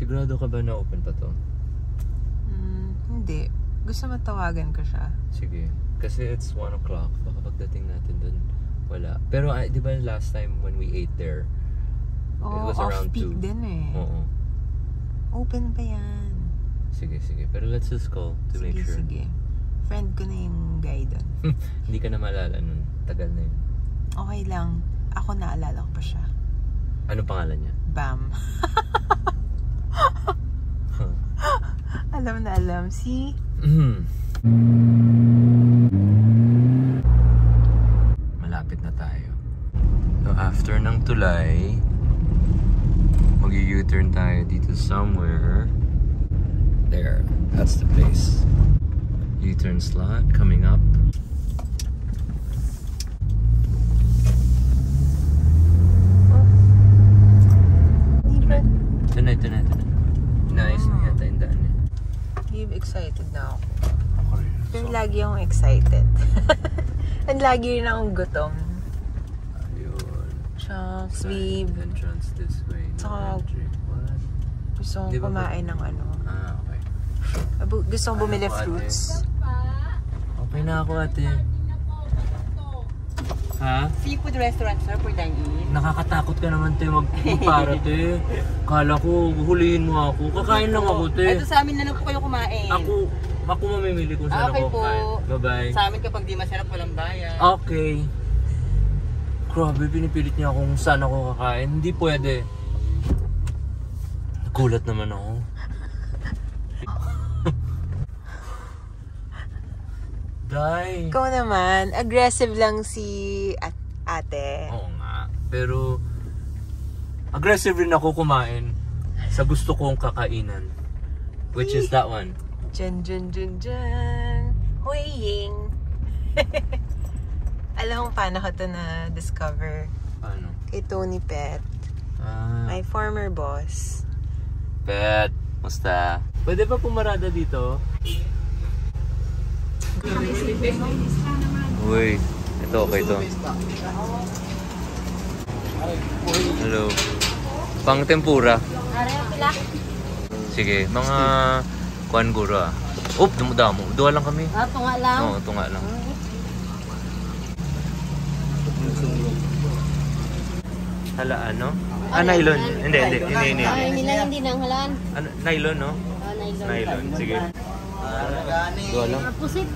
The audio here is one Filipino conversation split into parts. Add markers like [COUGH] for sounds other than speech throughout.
Sigurado ka ba na open pa to? Hmm, hindi. Gusto matawagan ko siya. Sige. Kasi it's 1 o'clock. Baka pagdating natin dun, wala. Pero ah, di ba last time when we ate there, Oo, was around off-peak two. din eh. oo. Open pa yan. Sige, sige. Pero let's just call to sige, make sure. sige. Friend ko na yung guy doon. [LAUGHS] Hindi ka na maalala nun. Tagal na yun. Okay lang. Ako naalala ko pa siya. Ano pangalan niya? Bam. [LAUGHS] [GASPS] alam na alam. See? Malapit na tayo. So after ng tulay, mag-u-turn tayo dito somewhere. There. That's the place. U-turn slot coming up. Na, ito na. Nice na yata yung daan niya. Give excited na ako. Ako rin. Pero lagi akong excited. [LAUGHS] And lagi rin akong gutom. Ayun. Shucks, babe. Entrance this way. No Tsaka- entry. What? Gusto kong Di ba kumain ng ano. Ah, okay. Gusto kong bumili ate? fruits. Okay na ako ate. Ha? Seafood restaurant, sir, for dine-in. Nakakatakot ka naman te mag magpara te. Kala ko huliin mo ako. Kakain lang ako te. Ito sa amin na lang po kayo kumain. Ako, ako mamimili kung saan Okay ako po. kain. Bye-bye. Sa amin kapag di masarap, walang bayan. Okay. Grabe, pinipilit niya akong saan ako kakain. Hindi pwede. Nagulat naman ako. Day. Ikaw naman, aggressive lang si at- ate. Oo nga. Pero, aggressive rin ako kumain sa gusto kong kakainan. Which is that one. Dyan, dyan, dyan, dyan. Huiying. [LAUGHS] Alam mo paano ko ito na-discover? Ano? Kay Tony Pet. Ah, My former boss. pet. Musta? Pwede ba pumarada dito? Uy, ito okay to. Hello. Pang tempura. Sige, mga kuan guro ah. Oop, dumudamo. Dua lang kami. Ah, tunga lang. Oo, ito nga lang. Hala, ano? Ah, nylon. Hindi, hindi. Hindi, hindi. Ay, nila hindi nang halaan. Ano, nylon, no? Ah, nylon. Nylon, sige. Dua lang. Pusit.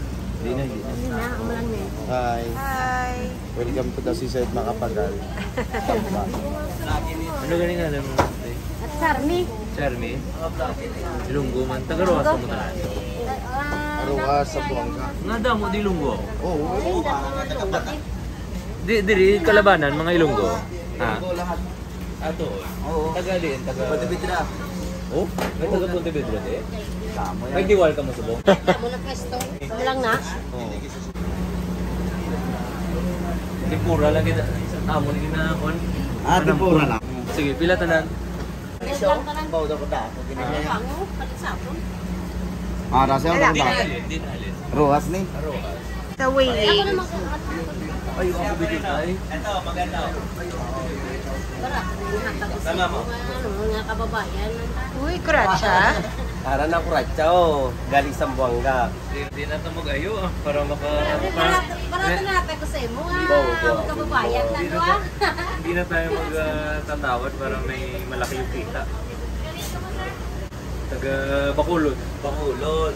Hindi na, hindi na. Na, na. Hi. Hi! Welcome to the Seaside Makapagal. Tamba. Ano galing nga lang? At Sarmi. Charmy? Ilunggo man. Tagaroas mo ta. Ah, Aruha sa Buanga. Nga damo, di ilunggo ako. Oo. Di, diri, kalabanan, mga ilunggo. Ha? lahat. Ato. Oo. Tagalin, taga... Patibitra. Oh? May taga Pontevedra de? May diwal ka mo subong? mo na pwesto. Umalang na. Oo. Tempura lagi na. Amo lagi na kon. Ah, tempura lang. Sige, pila tanan. Iso, bawa daw ko ta. Pango, palit sabon. Ah, rasa di naalin. Ruhas ni. Aroas. The Ako Huiying. naman Ay, ako bigay tayo. Ako sa Tama mo. mga, kababayan. Uy, kuratsa. [LAUGHS] Ara na kuratsa oh, galing sa Buanga. Di, di na ito mag-ayo ah, para maka... Para natin ko sa imo, ah, kababayan na Hindi to, na, ah. hindi na tayo [LAUGHS] magtatawad para may malaki yung kita. Taga Bacolod. Bakulon.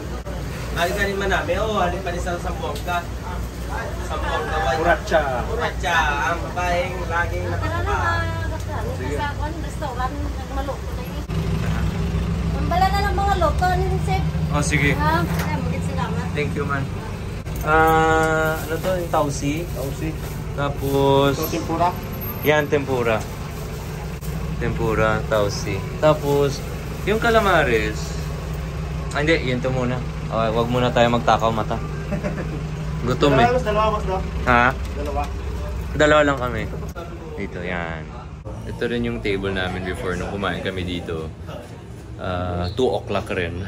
Ay galing man namin, oh, alin pa rin sa Sambuanga. Sambuanga ba? Kuratsa. Kuratsa, ang babaeng laging Tara na, nakakaba. mga restaurant. Sa kwan, restaurant, nagmaluto na yun. Mambala na lang mga luto, ni Sip. Oh, sige. Salamat. Thank you, man. Ah, ano to? Yung tausi. Tausi. Tapos, So, tempura. yan, tempura. Tempura, tausi. Tapos, yung calamares. Ah, hindi, yun to muna. Okay, wag muna tayo magtakaw mata. [LAUGHS] Gutom eh. Dalawa, dalawa, mas daw. Ha? Dalawa. Dalawa lang kami. Dito, yan. Ito rin yung table namin before nung kumain kami dito. 2 o'clock rin.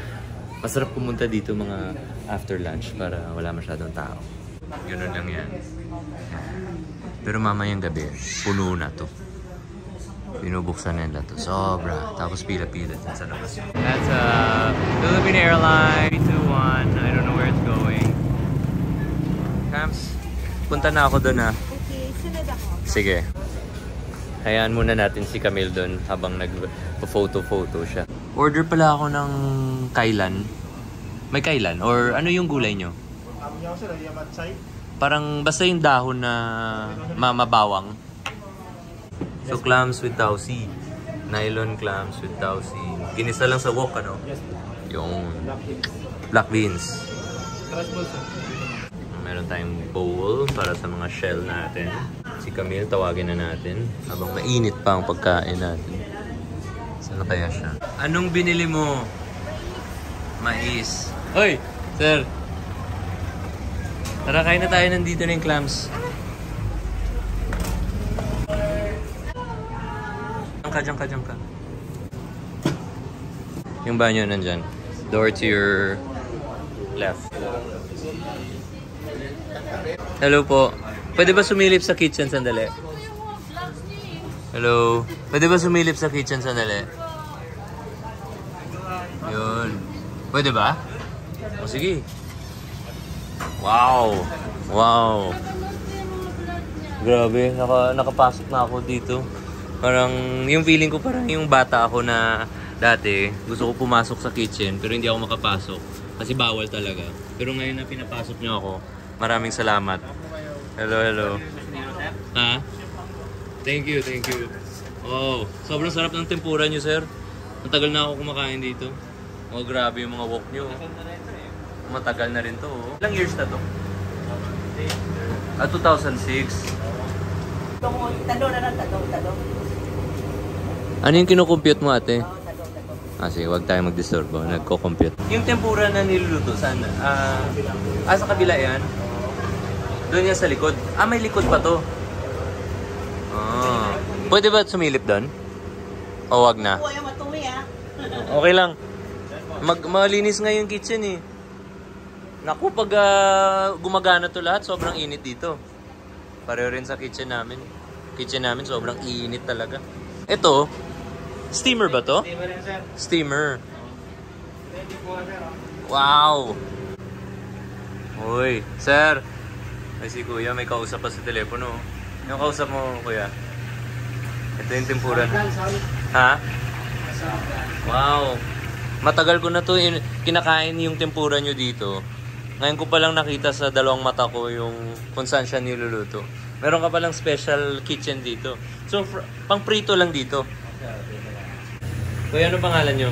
Masarap pumunta dito mga after lunch para wala masyadong tao. Ganun lang yan. Pero mamayang gabi, puno na to. Binubuksan nila to. Sobra. Tapos pila-pila din sa labas. That's uh, Philippine Airlines 321. I don't know where it's going. Camps, punta na ako doon ah. Okay, sunod ako. Sige. Hayaan muna natin si Camille doon habang nag-photo-photo siya. Order pala ako ng kailan. May kailan? Or ano yung gulay nyo? Parang basta yung dahon na mamabawang. So clams with tausi. Nylon clams with tausi. Ginisa lang sa wok ano? Yung black beans. Meron tayong bowl para sa mga shell natin. Si Camille, tawagin na natin. Habang mainit pa ang pagkain natin. Saan na kaya siya? Anong binili mo? Mais. Hoy! Sir! Tara, kain na tayo nandito na yung clams. Diyan ka, diyan ka, diyan ka. Yung banyo nandyan. Door to your left. Hello po. Pwede ba sumilip sa kitchen sandali? Hello. Pwede ba sumilip sa kitchen sandali? Yun. Pwede ba? O sige. Wow. Wow. Grabe, naka, nakapasok na ako dito. Parang, yung feeling ko parang yung bata ako na dati, gusto ko pumasok sa kitchen, pero hindi ako makapasok. Kasi bawal talaga. Pero ngayon na pinapasok niyo ako, maraming salamat. Hello, hello. Ha? Thank you, thank you. Oh, sobrang sarap ng tempura niyo, sir. Matagal na ako kumakain dito. Oh, grabe yung mga wok niyo. oh. Matagal na rin to. Oh. Ilang years na to? Ah, 2006. Ano yung kinukompute mo, ate? Ah, sige, wag tayo mag-disturbo. Nagko-compute. Yung tempura na niluluto, saan? Ah, ah, sa kabila yan? Doon yan sa likod. Ah, may likod pa to. Ah. Pwede ba sumilip doon? O wag na? [LAUGHS] Okay lang. Mag malinis nga yung kitchen eh. Naku, pag ah, gumagana to lahat, sobrang init dito. Pareho rin sa kitchen namin. Kitchen namin sobrang init talaga. Ito, steamer ba to? Steamer. Wow! Uy, sir. Ay si kuya, may kausap pa sa telepono. Yung kausap mo, kuya. Ito yung tempura. Ha? Wow. Matagal ko na to in- kinakain yung tempura nyo dito. Ngayon ko palang nakita sa dalawang mata ko yung kung saan siya niluluto. Meron ka palang special kitchen dito. So, pang prito lang dito. Kuya, ano pangalan nyo?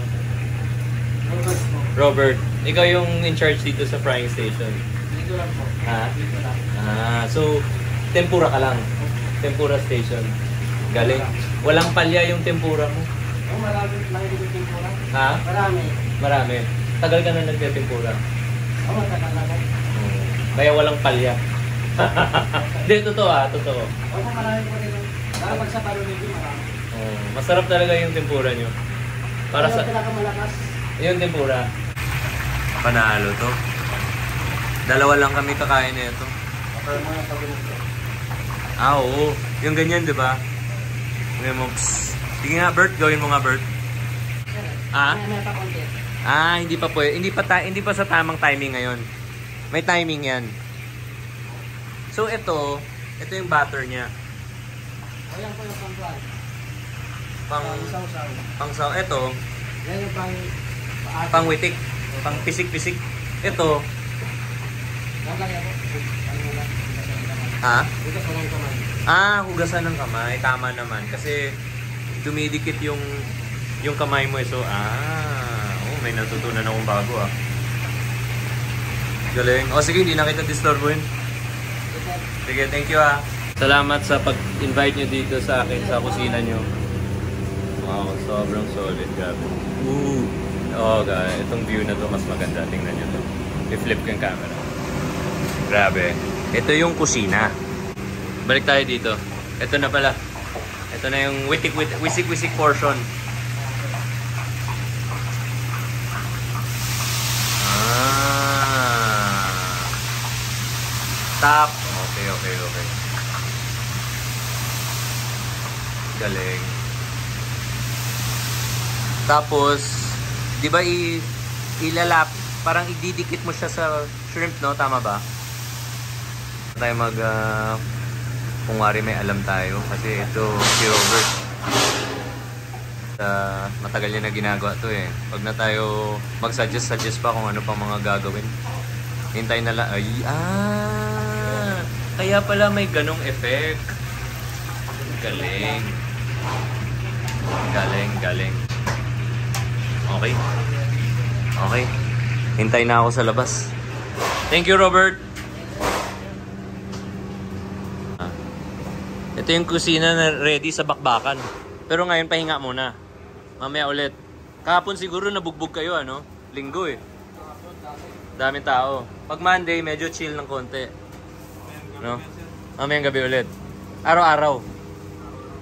Robert. Ikaw yung in charge dito sa frying station. Dito lang po. Ha? Ah, so, tempura ka lang. Tempura station. Galing. Walang palya yung tempura mo. marami, marami yung tempura. Ha? Marami. Marami. Tagal ka na nagtitempura. Oo, oh, tagal na. Hmm. Kaya walang palya. [LAUGHS] Hindi, totoo ah, totoo. Oo, marami po rin. Para pag sa palunigi, marami. Oh, masarap talaga yung tempura nyo. Para sa... pinakamalakas. Yung tempura. Panalo to. Dalawa lang kami kakain na ito. Ah, oo. Yung ganyan, di ba? Psst. Sige nga, Bert. Gawin mo nga, Bert. Ah? Ah, hindi pa po. Hindi pa, ta- hindi pa sa tamang timing ngayon. May timing yan. So, ito, ito yung batter niya. O yan po yung. Pang, Saw-saw. pang sa, ito, Yan yung pang... paati. pang witik. Pang pisik-pisik. Ito, Yan lang yan po. Ano mo lang. Ha? Kamay. Ah, hugasan ng kamay. Tama naman. Kasi dumidikit yung yung kamay mo. eh. So, ah, oh, may natutunan akong bago ah. Galing. O sige, hindi na kita disturbuin. Sige, thank you ah. Salamat sa pag-invite nyo dito sa akin sa kusina nyo. Wow, sobrang solid. Grabe. Ooh. Oh, guys. Itong view na to mas maganda. Tingnan nyo to. I-flip ko yung camera. Grabe. Ito yung kusina. Balik tayo dito. Ito na pala. Ito na yung witik witik wisik wisik portion. Ah. Tap. Okay, okay, okay. Galing. Tapos, di ba i ilalap, parang ididikit mo siya sa shrimp, no? Tama ba? Tayo mag, ah, kung wari may alam tayo. Kasi ito, si Robert, ah, matagal niya na ginagawa to eh. Pag na tayo mag-suggest, suggest pa kung ano pang mga gagawin. Hintay na lang. Ay, ah! Kaya pala may ganong effect. Galing. Galing, galing. Okay. Okay. Hintay na ako sa labas. Thank you, Robert. Ito yung kusina na ready sa bakbakan. Pero ngayon, pahinga muna. Mamaya ulit. Kahapon siguro nabugbog kayo, ano? Linggo eh. Daming tao. Pag Monday, medyo chill ng konti. No? Mamayang gabi ulit. Araw-araw.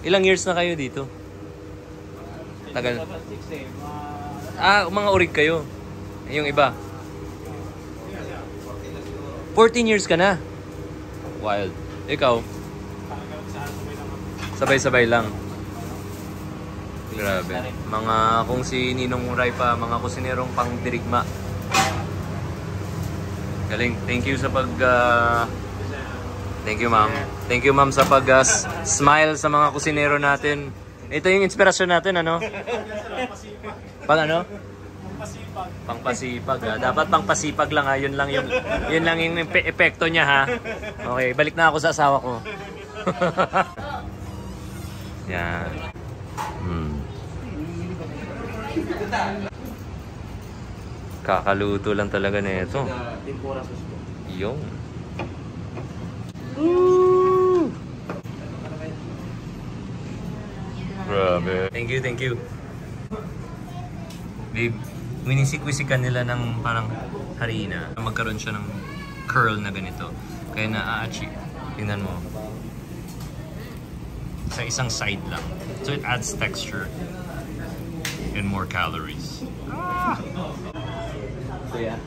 Ilang years na kayo dito? Tagal. Ah, mga urig kayo. Yung iba. 14 years ka na. Wild. Ikaw? Sabay-sabay lang. Grabe. Mga kung si Ninong Muray pa, mga kusinerong pang dirigma. Galing. Thank you sa pag... ah, thank you, ma'am. Thank you, ma'am, sa pag ah, smile sa mga kusinero natin. Ito yung inspirasyon natin, ano? Pang ano? Pangpasipag. ah. Dapat pangpasipag lang ha. Yun lang yung yun lang yung epe- epekto niya ha. Okay, balik na ako sa asawa ko. [LAUGHS] Yan. Hmm. Kakaluto lang talaga na ito. Yung. Grabe. Thank you, thank you. Babe, winisik-wisikan nila ng parang harina. Magkaroon siya ng curl na ganito. Kaya na-achieve. Tingnan mo. Sa isang side lang. So it adds texture and more calories. So yeah.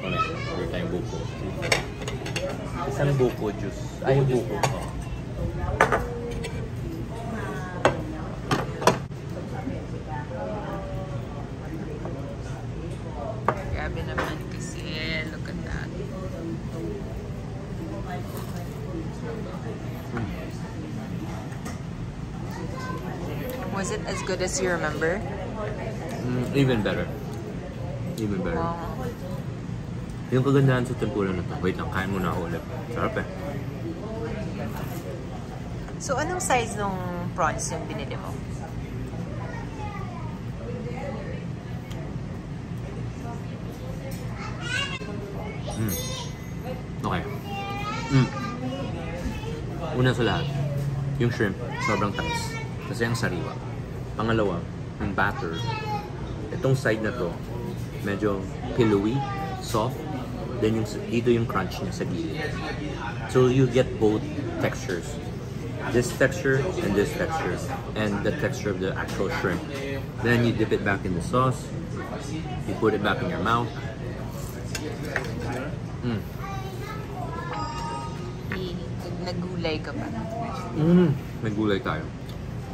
Ano? Tayong buko. Isang buko juice. Ay, buko. Grabe naman kasi. Look at that. Was it as good as you remember? Mm, even better. Even better. Wow. Yung kagandahan sa tempura na to. Wait lang, kain muna ako ulit. Sarap eh. So, anong size nung prawns yung binili mo? Mm. Okay. Mm. Una sa lahat, yung shrimp, sobrang tamis. Kasi ang sariwa. Pangalawa, yung batter. Itong side na to, medyo pillowy, soft. Then yung, dito yung crunch niya sa gilid. So you get both textures. This texture and this texture. And the texture of the actual shrimp. Then you dip it back in the sauce. You put it back in your mouth. Mm. Nagulay ka ba? Mm, may gulay tayo.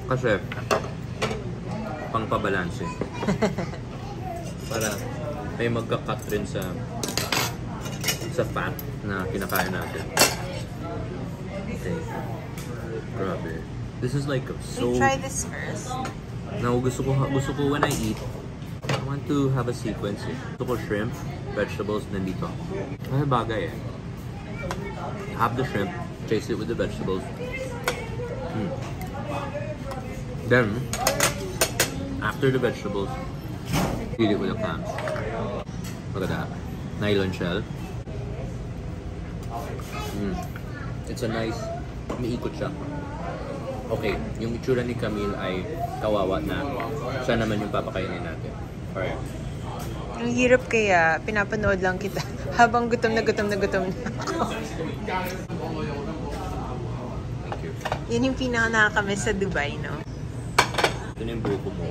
Kasi, pang pabalanse. [LAUGHS] Para may magka-cut rin sa sa fat na kinakain natin. Okay. Grabe. This is like so... You try this first. No, gusto ko, gusto ko when I eat, I want to have a sequence eh. Gusto ko shrimp, vegetables, nandito. Kasi bagay eh. Have the shrimp, chase it with the vegetables. Mm. Then, after the vegetables, feed it with the clams. Look at that. Nylon shell. Mm. It's a nice, umiikot siya. Okay, yung itsura ni Camille ay kawawa na siya naman yung papakainin natin. Alright. Ang hirap kaya, pinapanood lang kita [LAUGHS] habang gutom na gutom na gutom na ako. Thank you. Yan yung pinaka nakakamiss sa Dubai, no? Ito na yung buko mo.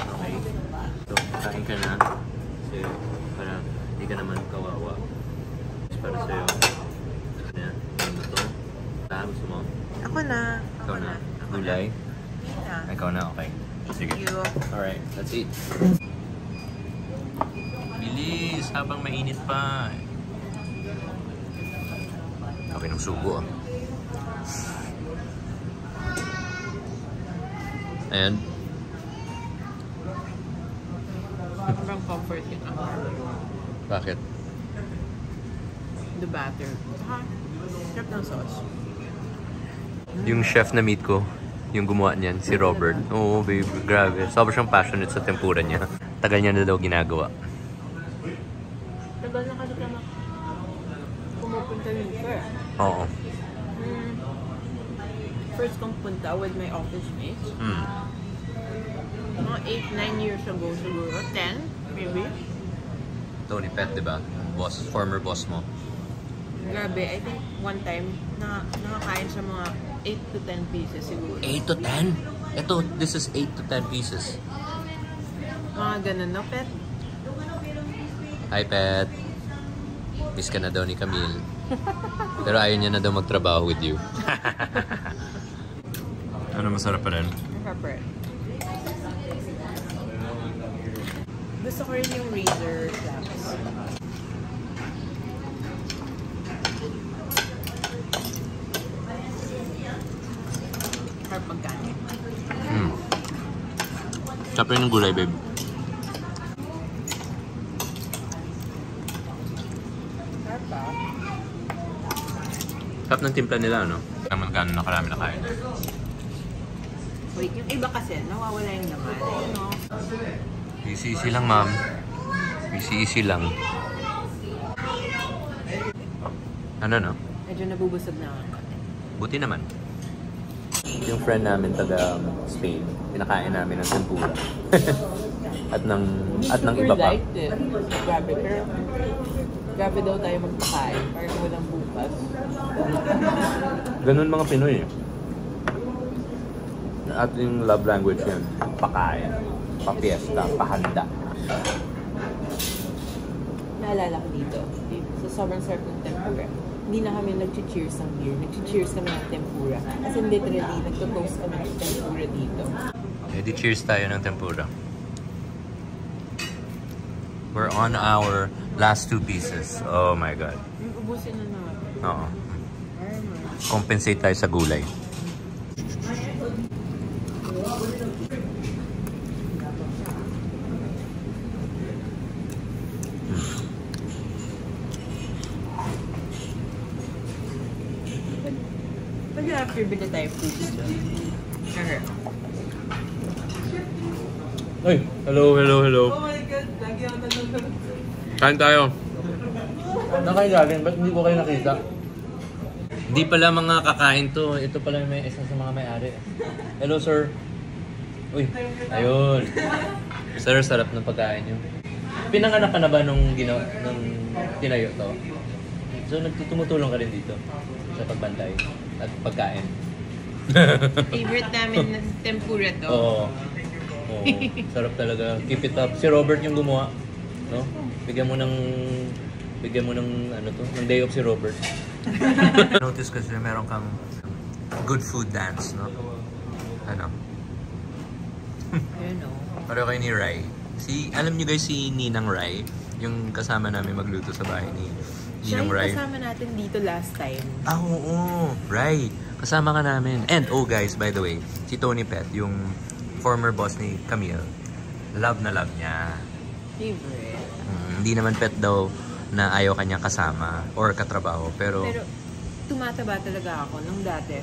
Okay. So, kain ka na. Kasi para hindi ka naman kawawa. Para sa'yo. Ayan. Ano to? Ah, gusto mo? Ako na. Ikaw Ako na. Ako Gulay. na. Ikaw na, okay. Sige. Thank you. Alright, let's eat. Bilis, habang mainit pa. Okay ng sugo ah. Ayan. Comfort yun ang Bakit? the batter. Saka, sarap ng sauce. Yung chef na meet ko, yung gumawa niyan, si Robert. Oo, babe, grabe. Sobrang siyang passionate sa tempura niya. Tagal niya na daw ginagawa. Tagal na kasi ka na pumupunta dito eh. Oo. Hmm. First kong punta with my office mates. Mm. Mga 8, 9 years ago siguro. 10, maybe. Tony Pet, di ba? Boss, former boss mo. Grabe, I think one time na nakakain sa mga 8 to 10 pieces siguro. 8 to 10? Ito, this is 8 to 10 pieces. Mga ganun, no, Pet? Hi, Pet. Miss ka na daw ni Camille. [LAUGHS] Pero ayaw niya na daw magtrabaho with you. [LAUGHS] ano masarap pa rin? Pepper. Gusto ko rin yung razor flaps. Sarap pagkain. Mm. Sarap rin ng gulay, babe. Sarap ng timpla nila, no? Naman gano'n na karami na kain. Wait, yung iba kasi, nawawala yung laman. Ayun, no? Easy-easy lang, ma'am. Easy-easy lang. Ano, no? Medyo nabubusog na ako. Buti naman. Yung friend namin taga um, Spain, pinakain namin ng tempura. [LAUGHS] at ng at ng iba pa. Super light eh. Grabe, pero grabe daw tayo magpakain. Parang walang bukas. Ganun mga Pinoy eh. At yung love language yan, pakain, papiesta, pahanda. Naalala ko dito, sa sobrang sarap ng tempura. Hindi na kami nag-cheers ng beer. Nag-cheers kami ng tempura. As in literally, nagto-toast kami ng tempura dito. Eh di cheers tayo ng tempura. We're on our last two pieces. Oh my God. Yung ubusin na naman. Oo. Compensate tayo sa gulay. Pwede after bili tayo fruits doon. Sure. Ay, hello, hello, hello. Oh my God, lagi ako nanonood. Kain tayo. Na kayo galing? Ba't hindi ko kayo nakita? Hindi pala mga kakain to. Ito pala may isa sa mga may-ari. Hello, sir. Uy, ayun. Sir, sarap ng pagkain nyo. Pinanganak ka na ba nung, ginawa, nung tinayo to? So, nagtutumutulong ka rin dito sa pagbantay at pagkain. [LAUGHS] Favorite namin na tempura to. Oo. Oo. Sarap talaga. Keep it up. Si Robert yung gumawa. No? Bigyan mo ng bigyan mo ng ano to, ng day off si Robert. [LAUGHS] Notice kasi meron kang good food dance, no? Ano? Ayun o. Pareho kayo ni Rai. Si, alam niyo guys si Ninang Rai, yung kasama namin magluto sa bahay ni Yung Rai. kasama natin dito last time. Ah, oo. Right. Kasama ka namin. And, oh guys, by the way, si Tony Pet, yung former boss ni Camille, love na love niya. Favorite. Mm, hindi naman pet daw na ayaw kanyang kasama or katrabaho. Pero, Pero tumataba talaga ako nung dati.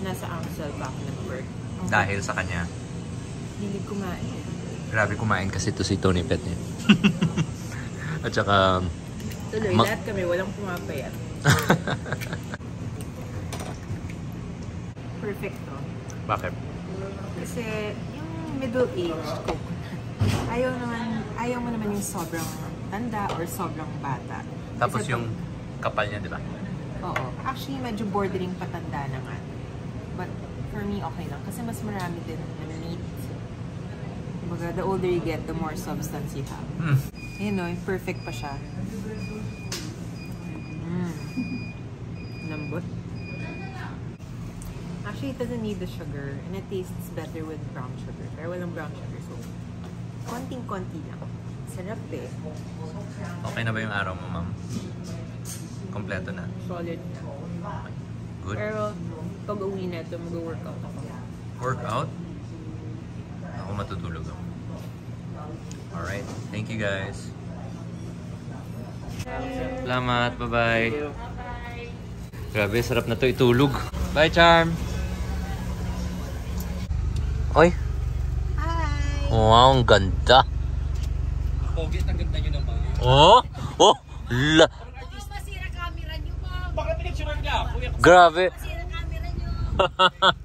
Nasa Amstel pa ako nag-work. Ang dahil sa kanya, Hilig kumain. grabe kumain kasi to si Tony Pet niya. [LAUGHS] At saka, Tuloy, Ma- lahat kami walang pumapayat. Perfecto. bakit? Kasi yung middle-aged cook, ayaw naman, ayaw mo naman yung sobrang tanda or sobrang bata. Tapos Kasi yung kapal niya, di ba? Oo. Actually, medyo bordering patanda na nga. But for me, okay lang. Kasi mas marami din na meat. Kumbaga, the older you get, the more substance you have. Mm. Ayun no, perfect pa siya. Lambot. Actually, Actually, it doesn't need the sugar. And it tastes better with brown sugar. Pero walang brown sugar. So, konting-konti lang. Sarap eh. Okay na ba yung araw mo, ma'am? Kompleto na. Solid na. Good. Pero, pag uwi na ito, mag-workout ako. Workout? Ako matutulog ako. Alright. Thank you guys. Salamat. Bye-bye. Grabe, sarap na to itulog. Bye, Charm! Oy! Hi! Wow, ang ganda! Pogi, ang ganda nyo naman. Oh! Oh! La! Masira camera niyo, ma'am. Bakit pinagsuran niya? Grabe! Masira camera niyo. [LAUGHS]